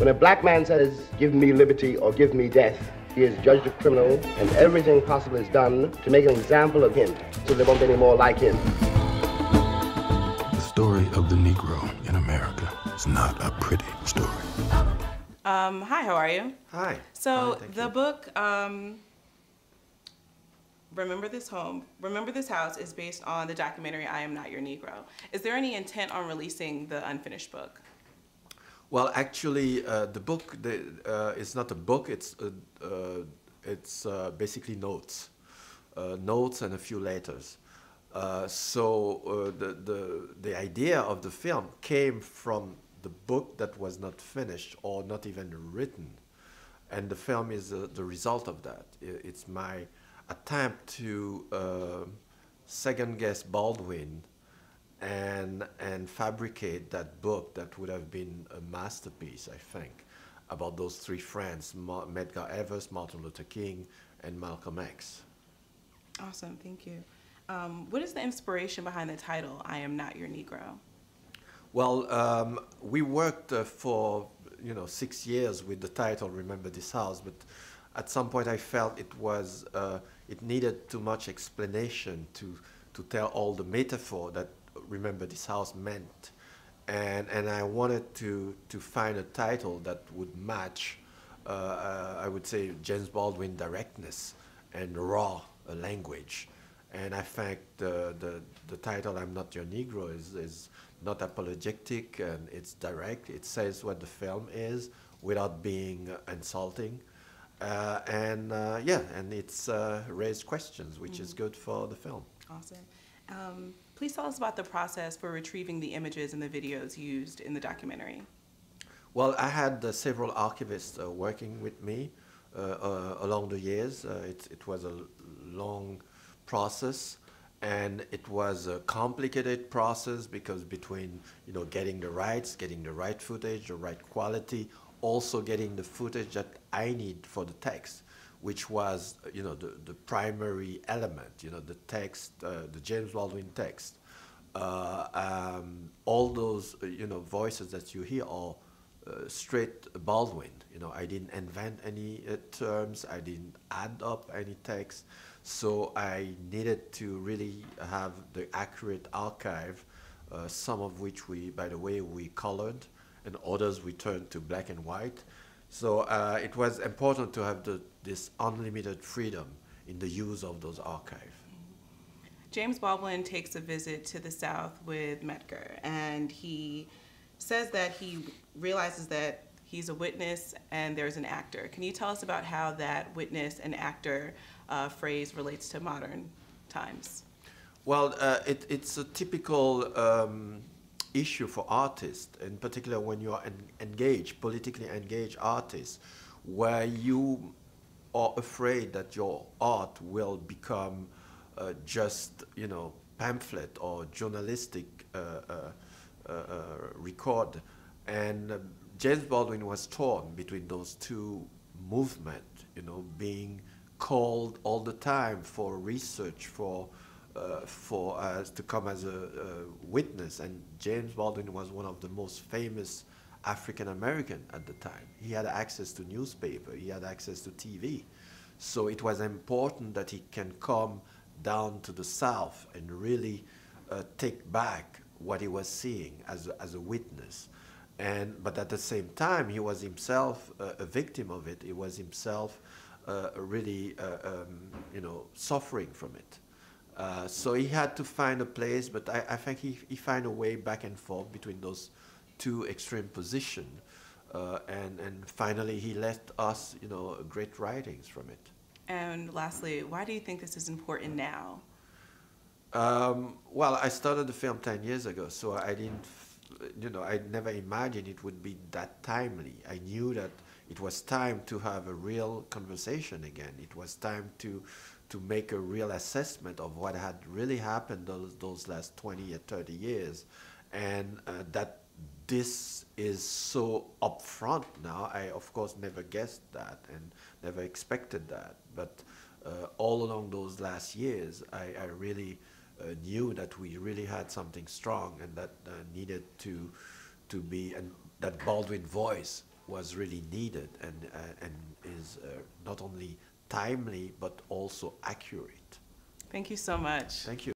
When a black man says, give me liberty or give me death, he is judged a criminal, and everything possible is done to make an example of him so there won't be any more like him. The story of the Negro in America is not a pretty story. Um, hi, how are you? Hi. So Hi, the you. book, um, Remember This Home, Remember This House is based on the documentary I Am Not Your Negro. Is there any intent on releasing the unfinished book? Well, actually, uh, the book the, uh, is not a book. It's uh, uh, it's uh, basically notes, uh, notes and a few letters. So the the the idea of the film came from the book that was not finished or not even written, and the film is the result of that. It's my attempt to second guess Baldwin and and fabricate that book that would have been a masterpiece, I think, about those three friends: Ma- Medgar Evers, Martin Luther King, and Malcolm X. Awesome, thank you. Um, what is the inspiration behind the title, I Am Not Your Negro? Well, um, we worked uh, for you know six years with the title "Remember This House," but at some point I felt it was uh, it needed too much explanation to to tell all the metaphor that "Remember This House" meant, and and I wanted to to find a title that would match, uh, uh, I would say James Baldwin directness and raw uh, language. And I think the, the, the title I'm Not Your Negro is, is not apologetic and it's direct. It says what the film is without being insulting. Uh, and uh, yeah, and it's uh, raised questions, which is good for the film. Awesome. Um, please tell us about the process for retrieving the images and the videos used in the documentary. Well, I had uh, several archivists uh, working with me uh, uh, along the years. Uh, it, it was a long process, and it was a complicated process because between you know getting the rights, getting the right footage, the right quality, also getting the footage that I need for the text, which was you know the, the primary element, you know the text, uh, the James Baldwin text. Uh, um, all those uh, you know voices that you hear are uh, straight Baldwin. You know, I didn't invent any uh, terms. I didn't add up any text. So I needed to really have the accurate archive. Uh, some of which we, by the way, we colored, and others we turned to black and white. So uh, it was important to have the, this unlimited freedom in the use of those archives. James Baldwin takes a visit to the South with Medgar, and he says that he realizes that he's a witness and there's an actor. Can you tell us about how that witness and actor uh, phrase relates to modern times? Well, uh, it, it's a typical um, issue for artists, in particular when you are en- engaged, politically engaged artists, where you are afraid that your art will become uh, just, you know, pamphlet or journalistic uh, uh, uh, uh, record. And uh, James Baldwin was torn between those two movements, you know, being called all the time for research, for uh, for us to come as a, a witness. And James Baldwin was one of the most famous African American at the time. He had access to newspaper, he had access to TV. So it was important that he can come down to the South and really uh, take back what he was seeing as a, as a witness. And, but at the same time, he was himself uh, a victim of it. He was himself uh, really, uh, um, you know, suffering from it. Uh, so he had to find a place, but I, I think he, he found a way back and forth between those two extreme positions. Uh, and, and finally, he left us, you know, great writings from it. And lastly, why do you think this is important now? Um, well, I started the film 10 years ago, so I didn't, you know, I never imagined it would be that timely. I knew that it was time to have a real conversation again. It was time to, to make a real assessment of what had really happened those, those last 20 or 30 years. And uh, that this is so upfront now. I, of course, never guessed that and never expected that. But uh, all along those last years, I, I really uh, knew that we really had something strong and that uh, needed to, to be, and that Baldwin voice was really needed and, uh, and is uh, not only timely but also accurate. Thank you so much. Thank you.